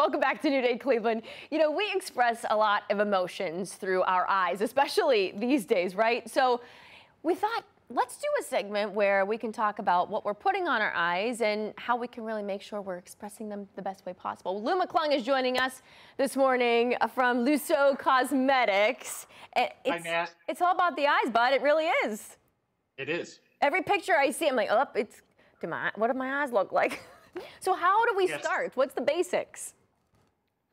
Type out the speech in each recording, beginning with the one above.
Welcome back to New Day Cleveland. You know, we express a lot of emotions through our eyes, especially these days, right? So we thought, let's do a segment where we can talk about what we're putting on our eyes and how we can really make sure we're expressing them the best way possible. Lou McClung is joining us this morning from Lusso Cosmetics. Eh, it's, Hi, Matt. It's all about the eyes, bud. It really is. It is. Every picture I see, I'm like, oh, it's, do my, what do my eyes look like? so how do we yes. start? What's the basics?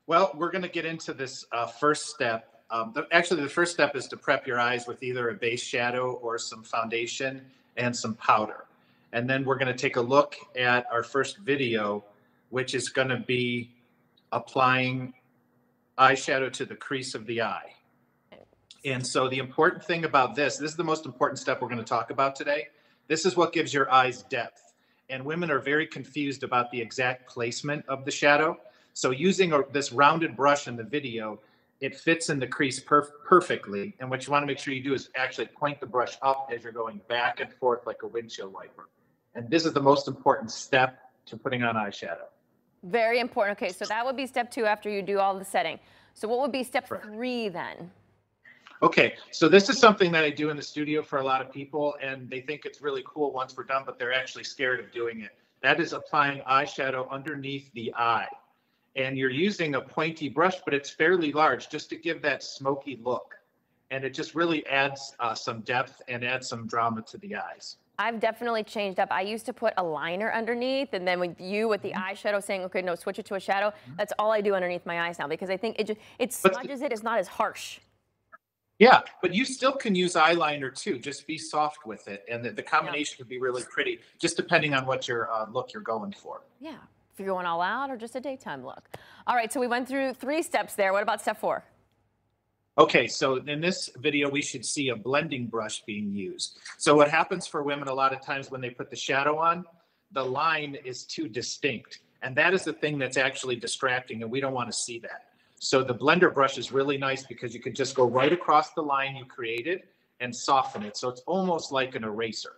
Well, we're going to get into this uh, first step. Um, the, actually, the first step is to prep your eyes with either a base shadow or some foundation and some powder. And then we're going to take a look at our first video, which is going to be applying eyeshadow to the crease of the eye. And so the important thing about this, this is the most important step we're going to talk about today. This is what gives your eyes depth. And women are very confused about the exact placement of the shadow. So using a, this rounded brush in the video, it fits in the crease perf perfectly. And what you want to make sure you do is actually point the brush up as you're going back and forth like a windshield wiper. And this is the most important step to putting on eyeshadow. Very important. Okay, so that would be step two after you do all the setting. So what would be step three then? Okay, so this is something that I do in the studio for a lot of people, and they think it's really cool once we're done, but they're actually scared of doing it. That is applying eyeshadow underneath the eye and you're using a pointy brush, but it's fairly large just to give that smoky look. And it just really adds uh, some depth and adds some drama to the eyes. I've definitely changed up. I used to put a liner underneath, and then with you with the mm -hmm. eyeshadow saying, okay, no, switch it to a shadow. Mm -hmm. That's all I do underneath my eyes now because I think it just it smudges it. It's not as harsh. Yeah, but you still can use eyeliner too. Just be soft with it, and the, the combination yeah. can be really pretty, just depending on what your uh, look you're going for. Yeah if you're going all out or just a daytime look. All right, so we went through three steps there. What about step four? Okay, so in this video, we should see a blending brush being used. So what happens for women a lot of times when they put the shadow on, the line is too distinct. And that is the thing that's actually distracting, and we don't want to see that. So the blender brush is really nice because you can just go right across the line you created and soften it. So it's almost like an eraser.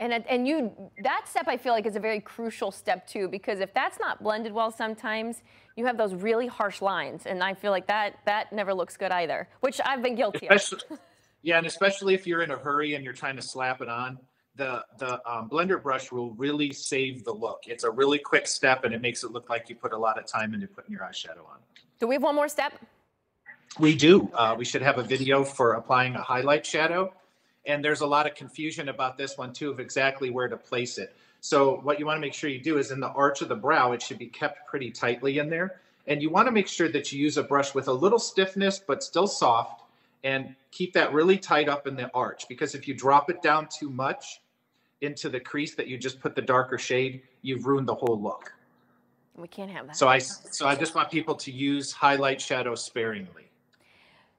And, and you, that step I feel like is a very crucial step too, because if that's not blended well sometimes, you have those really harsh lines. And I feel like that, that never looks good either, which I've been guilty especially, of. yeah, and especially if you're in a hurry and you're trying to slap it on, the, the um, blender brush will really save the look. It's a really quick step and it makes it look like you put a lot of time into putting your eyeshadow on. Do we have one more step? We do. Uh, we should have a video for applying a highlight shadow. And there's a lot of confusion about this one too of exactly where to place it. So what you want to make sure you do is in the arch of the brow, it should be kept pretty tightly in there. And you want to make sure that you use a brush with a little stiffness, but still soft and keep that really tight up in the arch. Because if you drop it down too much into the crease that you just put the darker shade, you've ruined the whole look. We can't have that. So I, so I just want people to use highlight shadow sparingly.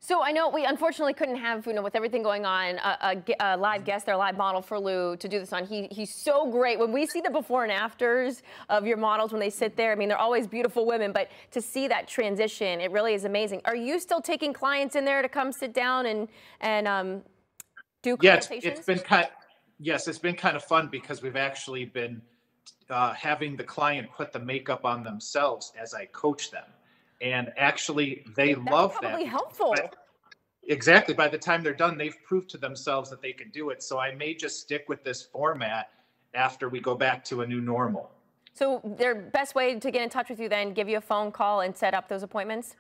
So I know we unfortunately couldn't have, you know, with everything going on, a, a, a live guest or a live model for Lou to do this on. He, he's so great. When we see the before and afters of your models when they sit there, I mean, they're always beautiful women, but to see that transition, it really is amazing. Are you still taking clients in there to come sit down and, and um, do consultations? Yes, it's been kind yes, it's been kind of fun because we've actually been uh, having the client put the makeup on themselves as I coach them and actually they That's love probably that. helpful. But exactly. By the time they're done, they've proved to themselves that they can do it. So I may just stick with this format after we go back to a new normal. So their best way to get in touch with you then, give you a phone call and set up those appointments?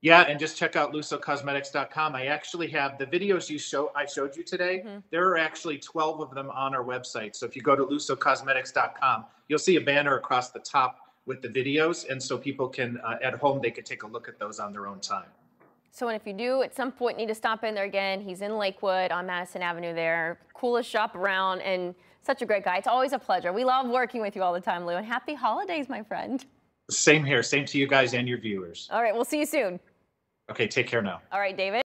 Yeah, and just check out lussocosmetics.com. I actually have the videos you show I showed you today. Mm -hmm. There are actually 12 of them on our website. So if you go to lussocosmetics.com, you'll see a banner across the top with the videos. And so people can, uh, at home, they could take a look at those on their own time. So and if you do at some point need to stop in there again, he's in Lakewood on Madison Avenue there. Coolest shop around and such a great guy. It's always a pleasure. We love working with you all the time, Lou. And happy holidays, my friend. Same here. Same to you guys and your viewers. All right. We'll see you soon. Okay. Take care now. All right, David.